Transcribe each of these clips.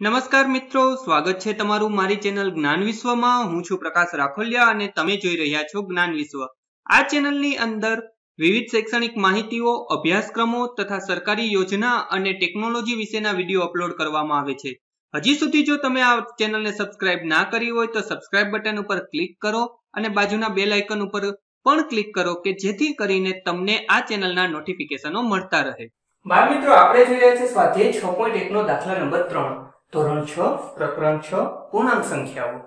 નમસ્કાર મિત્રો, સ્વાગત છે તમારું મારી ચેનલ જ્ઞાન વિશ્વમાં. હું છું પ્રકાશ રાખોલિયા અને તમે જોઈ રહ્યા છો જ્ઞાન વિશ્વ. આ ચેનલની અંદર વિવિધ શૈક્ષણિક માહિતીઓ, અભ્યાસક્રમો તથા સરકારી યોજના અને ટેકનોલોજી વિશેના વીડિયો અપલોડ કરવામાં આવે છે. હજી સુધી જો તમે આ ચેનલને સબસ્ક્રાઇબ ના કરી હોય તો સબસ્ક્રાઇબ બટન ઉપર ક્લિક કરો અને બાજુના બેલ આઇકન ઉપર પણ ક્લિક કરો કે જેથી કરીને તમને આ ચેનલના નોટિફિકેશનો મળતા રહે. બાળ મિત્રો, આપણે જોઈ રહ્યા છે સ્વાધ્યાય છ પોઈન્ટ એકનો દાખલા નંબર ત્રણ. ધોરણ છ, પ્રકરણ છ, પૂર્ણાંક સંખ્યાઓ.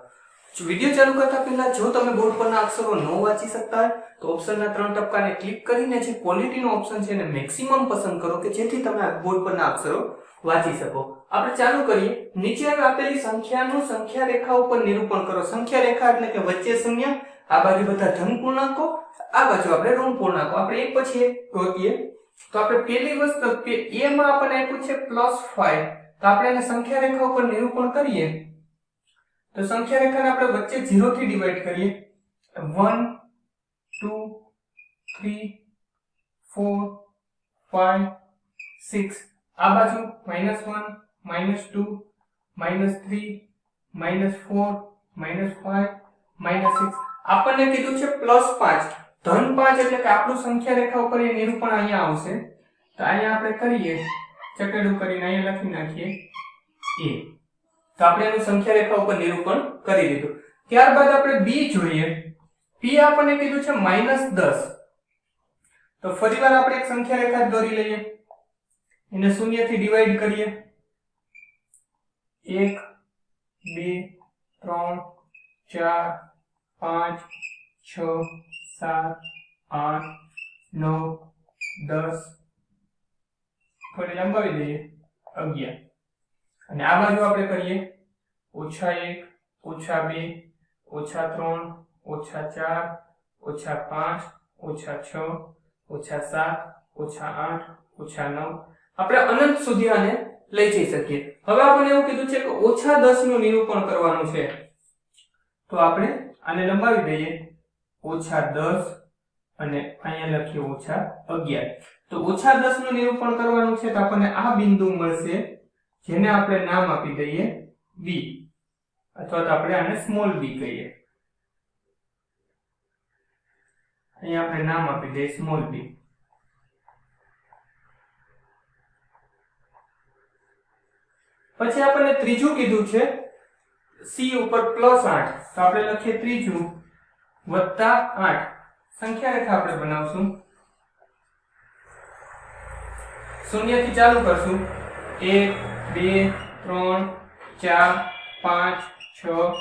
વીડિયો ચાલુ કરતા પહેલા જો તમે બોર્ડ પરના અક્ષરો ન વાંચી શકતા હોય, તો ઓપ્શનના ત્રણ ટપકાને ક્લિક કરીને જે ક્વોલિટીનો ઓપ્શન છે એને મેક્સિમમ પસંદ કરો કે જેથી તમે બોર્ડ પરના અક્ષરો વાંચી શકો. આપણે ચાલુ કરીએ. નીચે આપેલી સંખ્યાનું સંખ્યા રેખા ઉપર નિરૂપણ કરો. સંખ્યા રેખા એટલે કે વચ્ચે શૂન્ય આ બાજુ બધા ધન પૂર્ણાંકો, આ બાજુ આપણે ઋણ પૂર્ણાંકો. આપણે એક પછી એક ગોતીએ તો આપણે પહેલી વસ્તુ, એ માં આપણને આપ્યું છે પ્લસ ફાઈવ તો આપણે એને સંખ્યા રેખા ઉપર નિરૂપણ કરીએ. તો સંખ્યા રેખાને આપણે વચ્ચે 0 થી ડિવાઈડ કરીએ. 1 2 3 4 5 6 આ બાજુ -1 -2 -3 -4 -5 -6 આપણને કીધું છે પ્લસ 5 ધન 5 એટલે કે આપણું સંખ્યા રેખા ઉપર એ નિરૂપણ અહીંયા આવશે. તો અહીંયા આપણે કરીએ. ચકેડું કરીને અહીંયા લખી નાખીએ. એ. તો આપણે એનું સંખ્યા રેખા ઉપર નિરૂપણ કરી દીધું. ત્યારબાદ આપણે બી જોઈએ. પી આપણને કીધું છે -10 તો ફરીવાર આપણે એક સંખ્યા રેખા દોરી લઈએ. એને શૂન્યથી ડિવાઈડ કરીએ. 1 2 3 4 5 6 7 8 9 10 થોડી લંબાવી દઈએ 11 અને આ બાજુ આપણે કરીએ, ઓછા એક, ઓછા બે, ઓછા ત્રણ, ઓછા ચાર, ઓછા પાંચ, ઓછા છ, ઓછા સાત, ઓછા આઠ, ઓછા નવ. આપણે અનંત સુધી આને લઈ જઈ શકીએ. હવે આપણે એવું કીધું છે કે ઓછા દસનું નિરૂપણ કરવાનું છે. તો આપણે આને લંબાવી દઈએ. ઓછા 10 અને અહીંયા લખીએ ઓછા 11 તો ઓછા 10 નું નિરૂપણ કરવાનું છે તો આપણને આ બિંદુ મળશે, જેને આપણે નામ આપી દઈએ b. અથવા તો આપણે આને સ્મોલ b કહીએ. અહીંયા આપણે નામ આપી દઈએ સ્મોલ બી પછી આપણને ત્રીજું કીધું છે સી ઉપર પ્લસ આઠ. તો આપણે લખીએ ત્રીજું વત્તા 8 સંખ્યા રેખા આપણે બનાવશું. શૂન્યથી ચાલુ કરશું. 1 2 3 4 5 6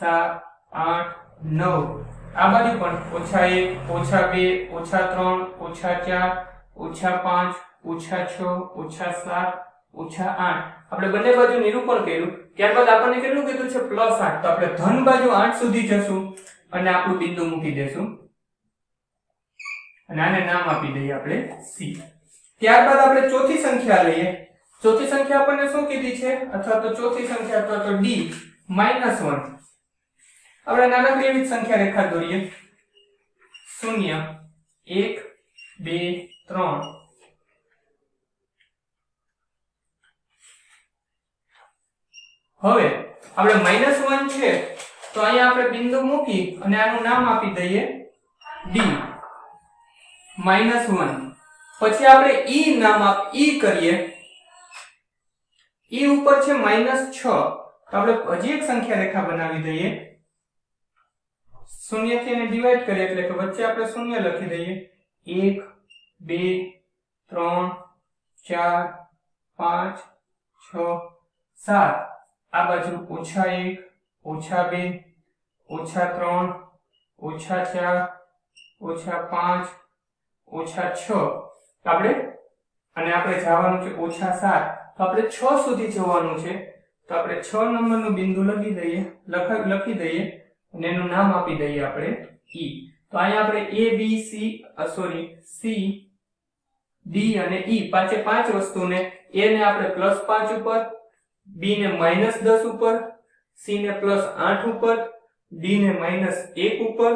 7 8 9 આ બાજુ પણ ઓછા એક, ઓછા બે, ઓછા ત્રણ, ઓછા ચાર, ઓછા પાંચ, ઓછા છ, ઓછા સાત, ઓછા આઠ. આપણે બંને બાજુ નિરૂપણ કર્યું. ત્યારબાદ આપણને કેટલું કીધું છે? પ્લસ આઠ. તો આપણે ધન બાજુ આઠ સુધી જશું અને આપણું બિંદુ મૂકી દેશું. અને આને નામ આપી દઈએ આપણે સી ત્યારબાદ આપણે ચોથી સંખ્યા લઈએ. ચોથી સંખ્યા આપણને શું કીધી છે? અથવા તો ચોથી સંખ્યા અથવા તો ડી માઇનસ વન આપણે નાનકડી એવી સંખ્યા રેખા દોરીએ. 0 1 2 3 હવે આપણે માઇનસ વન છે, તો અહીંયા આપણે બિંદુ મૂકી અને આનું નામ આપી દઈએ d -1 પછી આપણે ઈ નામ આપ, ઈ કરીએ. ઈ ઉપર છે -6 તો આપણે હજી એક સંખ્યા રેખા બનાવી દઈએ. શૂન્યથી એને ડિવાઈડ કરીએ એટલે કે વચ્ચે આપણે શૂન્ય લખી દઈએ. 1 2 3 4 5 6 7 આ બાજુ ઓછા એક, ઓછા બે, ઓછા ત્રણ, ઓછા ચાર, ઓછા 5 ઓછા છ. આપણે, અને આપણે જવાનું છે ઓછા સાત. તો આપણે છ સુધી જવાનું છે. તો આપણે છ નંબરનું બિંદુ લખી દઈએ. લખ દઈએ. અને એનું નામ આપી દઈએ આપણે ઈ તો અહીંયા આપણે A B C sorry C D અને ઈ પાંચે પાંચ વસ્તુને એ ને આપણે +5 ઉપર બી ને -10 ઉપર સી ને પ્લસ આઠ ઉપર ડી ને માઇનસ એક ઉપર,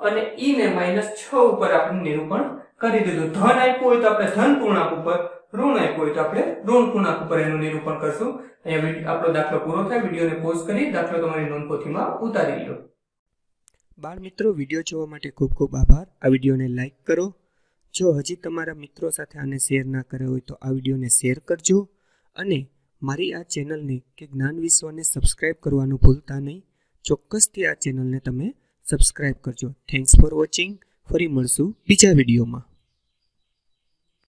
અને ઈ ને -6 ઉપર આપણે નિરૂપણ કરી દીધું. ધન આપ્યું હોય તો આપણે ધન પૂર્ણાંક ઉપર ઋણ આપ્યું હોય તો આપણે ઋણ પૂર્ણાંક ઉપર એનું નિરૂપણ કરશું. અહીંયા આપણો દાખલો પૂરો થાય. વિડીયોને પોઝ કરી દાખલો તમારી નોંધપોથીમાં ઉતારી લો બાળ મિત્રો, વીડિયો જોવા માટે ખૂબ ખૂબ આભાર. આ વિડીયોને લાઇક કરો. જો હજી તમારા મિત્રો સાથે આને શેર ના કર્યો હોય તો આ વિડીયોને શેર કરજો. અને મારી આ ચેનલને કે જ્ઞાન વિશ્વને સબસ્ક્રાઇબ કરવાનું ભૂલતા નહીં. ચોક્કસથી આ ચેનલને તમે સબસ્ક્રાઇબ કરજો. થેન્ક્સ ફોર વોચિંગ ફરી મળશું બીજા વિડીયોમાં.